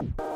you